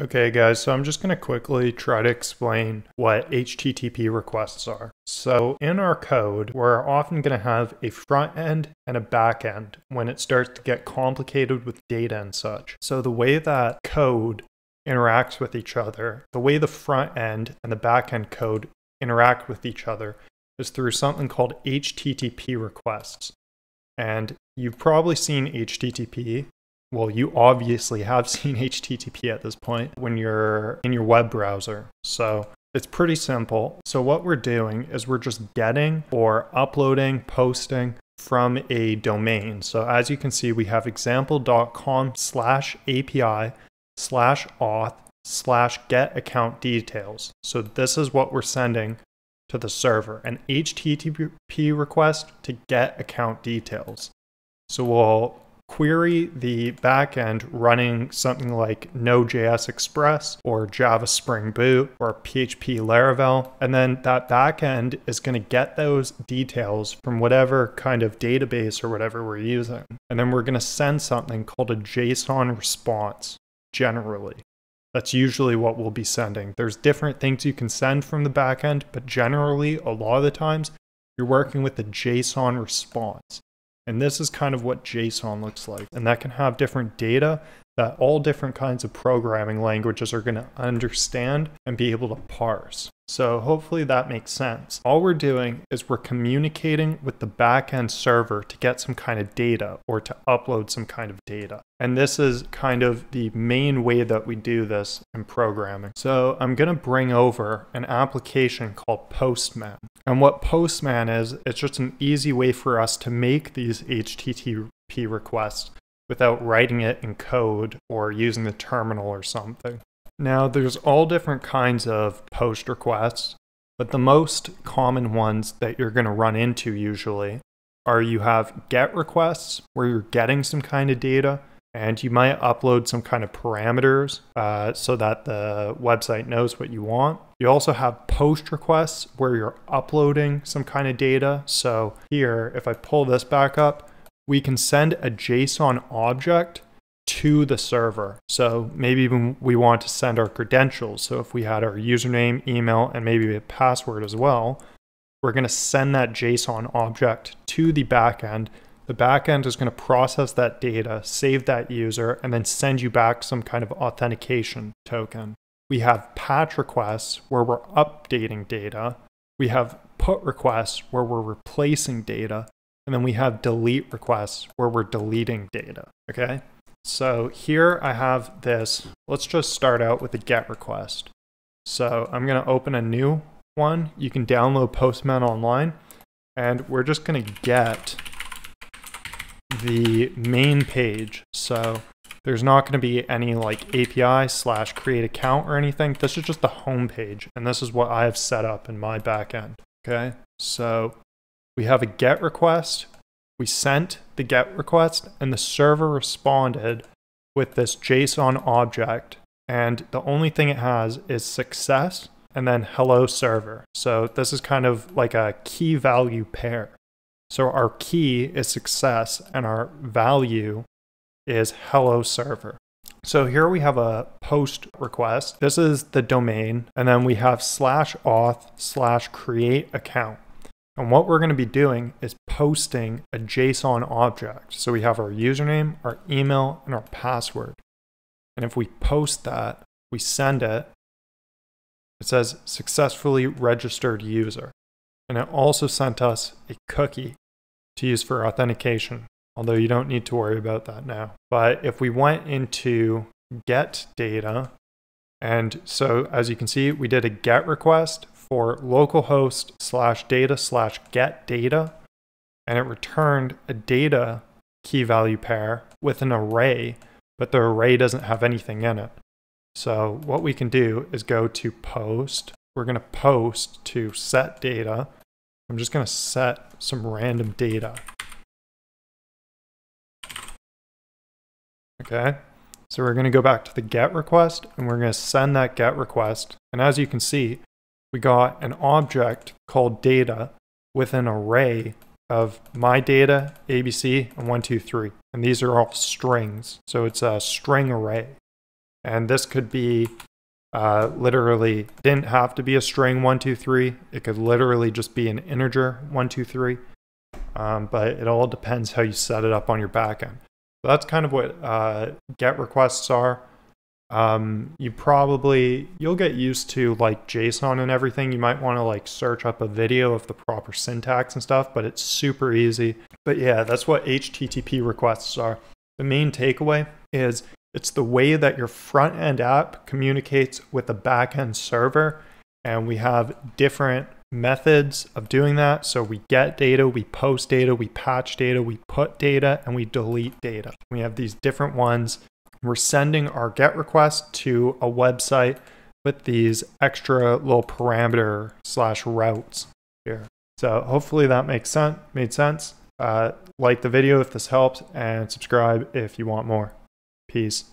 Okay guys, so I'm just going to quickly try to explain what HTTP requests are. So in our code, we're often going to have a front end and a back end when it starts to get complicated with data and such. So the way that code interacts with each other, the way the front end and the back end code interact with each other is through something called HTTP requests. And you've probably seen HTTP well, you obviously have seen HTTP at this point when you're in your web browser. So it's pretty simple. So what we're doing is we're just getting or uploading, posting from a domain. So as you can see, we have example.com slash API slash auth slash get account details. So this is what we're sending to the server, an HTTP request to get account details. So we'll query the backend running something like Node.js Express or Java Spring Boot or PHP Laravel. And then that backend is going to get those details from whatever kind of database or whatever we're using. And then we're going to send something called a JSON response generally. That's usually what we'll be sending. There's different things you can send from the backend, but generally, a lot of the times, you're working with the JSON response. And this is kind of what JSON looks like. And that can have different data that all different kinds of programming languages are going to understand and be able to parse. So hopefully that makes sense. All we're doing is we're communicating with the backend server to get some kind of data or to upload some kind of data. And this is kind of the main way that we do this in programming. So I'm going to bring over an application called Postman. And what Postman is, it's just an easy way for us to make these HTTP requests without writing it in code or using the terminal or something. Now, there's all different kinds of post requests, but the most common ones that you're going to run into usually are you have get requests where you're getting some kind of data and you might upload some kind of parameters uh, so that the website knows what you want. You also have post requests where you're uploading some kind of data. So here, if I pull this back up, we can send a JSON object to the server. So maybe even we want to send our credentials. So if we had our username, email, and maybe a password as well, we're going to send that JSON object to the backend. The backend is going to process that data, save that user, and then send you back some kind of authentication token. We have patch requests where we're updating data. We have put requests where we're replacing data. And then we have delete requests where we're deleting data. Okay. So here I have this. Let's just start out with a GET request. So I'm going to open a new one. You can download Postman online. And we're just going to get the main page. So there's not going to be any like API slash create account or anything. This is just the home page. And this is what I have set up in my backend. Okay. So we have a GET request we sent the GET request, and the server responded with this JSON object. And the only thing it has is success and then hello server. So this is kind of like a key value pair. So our key is success and our value is hello server. So here we have a post request. This is the domain. And then we have slash auth slash create account. And what we're going to be doing is posting a JSON object. So we have our username, our email, and our password. And if we post that, we send it, it says successfully registered user. And it also sent us a cookie to use for authentication, although you don't need to worry about that now. But if we went into get data, and so as you can see, we did a get request for localhost slash data slash get data, and it returned a data key value pair with an array, but the array doesn't have anything in it. So what we can do is go to post. We're going to post to set data. I'm just going to set some random data. Okay. So we're going to go back to the get request and we're going to send that get request. And as you can see, we got an object called data with an array of my data, ABC, and 123. And these are all strings. So it's a string array. And this could be uh, literally, didn't have to be a string 123. It could literally just be an integer 123. Um, but it all depends how you set it up on your backend. So that's kind of what uh, GET requests are. Um, you probably you'll get used to like JSON and everything. You might want to like search up a video of the proper syntax and stuff, but it's super easy. But yeah, that's what HTTP requests are. The main takeaway is it's the way that your front end app communicates with the back end server, and we have different methods of doing that. So we get data, we post data, we patch data, we put data, and we delete data. We have these different ones. We're sending our GET request to a website with these extra little parameter slash routes here. So hopefully that makes sense, made sense. Uh, like the video if this helped, and subscribe if you want more. Peace.